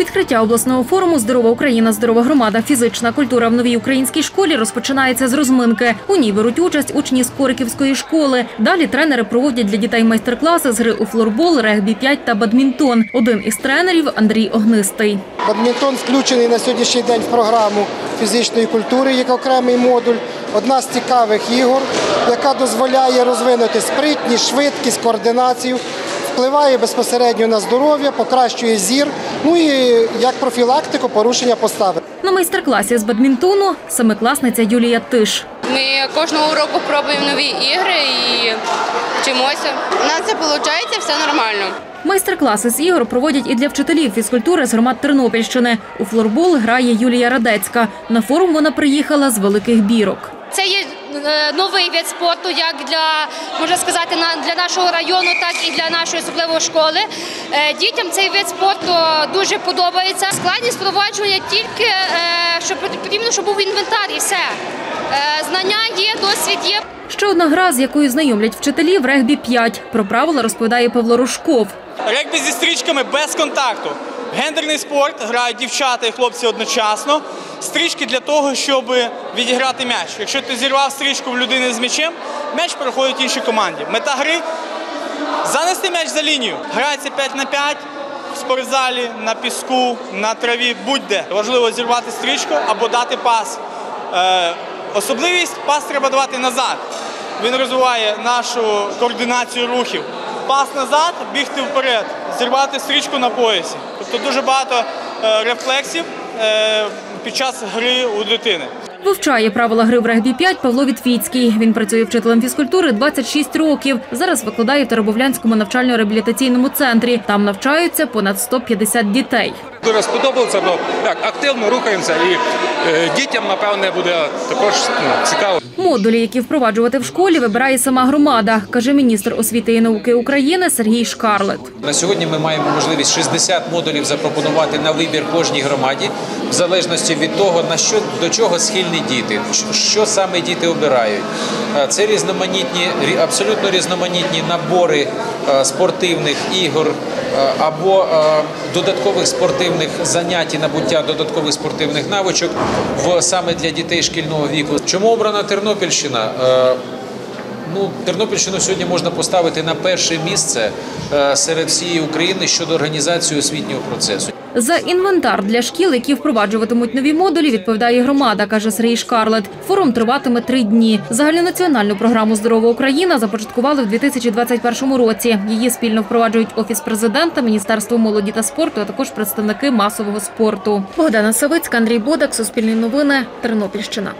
Відкриття обласного форуму Здорова Україна, здорова громада, фізична культура в новій українській школі розпочинається з розминки. У ній беруть участь учні з Кориківської школи. Далі тренери проводять для дітей майстер-класи з гри у флорбол, регбі 5 та бадмінтон. Один із тренерів Андрій Огнистий. Бадмінтон включений на сьогоднішній день в програму фізичної культури як окремий модуль. Одна з цікавих ігор, яка дозволяє розвинути спритність, швидкість, координацію, впливає безпосередньо на здоров'я, покращує зір, ну і як профілактику порушення постави. На майстер-класі з бадмінтону семикласниця Юлія Тиш. Ми кожного року пробуємо нові ігри і вчимося. У нас це виходить, все нормально. Майстер-класи з ігор проводять і для вчителів фізкультури з громад Тернопільщини. У флорбол грає Юлія Радецька. На форум вона приїхала з великих бірок. Це є новий вид спорту, як для можна сказати, на- для нашого району, так і для нашої особливо школи. Е, Дітям цей вид спорту дуже подобається. Складність впроваджування тільки е, що потрібно, щоб був інвентар і все. Е, Знання є, досвід є. Ще одна гра, з якою знайомлять вчителів регбі 5 Про правила розповідає Павло Рожков. Регбі зі стрічками без контакту. Гендерний спорт грають дівчата і хлопці одночасно. Стрічки для того, щоб відіграти м'яч. Якщо ти зірвав стрічку в людини з м'ячем, м'яч переходить іншій команді. Мета гри занести м'яч за лінію. Грається 5 на 5 в спортзалі, на піску, на траві, будь-де. Важливо зірвати стрічку або дати пас. Е, особливість пас треба давати назад. Він розвиває нашу координацію рухів. Пас назад, бігти вперед, зірвати стрічку на поясі. Тобто дуже багато е, рефлексів е, під час гри у дитини. Вивчає правила гри в регбі 5 Павло Вітвіцький. Він працює вчителем фізкультури 26 років. Зараз викладає в Теребовлянському навчально-реабілітаційному центрі. Там навчаються понад 150 дітей. Дуже сподобалося, бо так активно рухаємося і е, дітям, напевне, буде також ну, цікаво. Модулі, які впроваджувати в школі, вибирає сама громада, каже міністр освіти і науки України Сергій Шкарлет. На сьогодні ми маємо можливість 60 модулів запропонувати на вибір кожній громаді, в залежності від того, на що до чого схильні діти, що саме діти обирають. Е, Це різноманітні, рі- абсолютно різноманітні набори е, спортивних ігор або додаткових спортивних занять і набуття додаткових спортивних навичок в саме для дітей шкільного віку. Чому обрана Тернопільщина? Ну, Тернопільщину сьогодні можна поставити на перше місце е, серед всієї України щодо організації освітнього процесу. За інвентар для шкіл, які впроваджуватимуть нові модулі, відповідає громада, каже Сергій Шкарлет. Форум триватиме три дні. Загальнонаціональну програму Здорова Україна започаткували в 2021 році. Її спільно впроваджують офіс президента, міністерство молоді та спорту, а також представники масового спорту. Богдана Савицька, Андрій Бодак, Суспільні новини, Тернопільщина.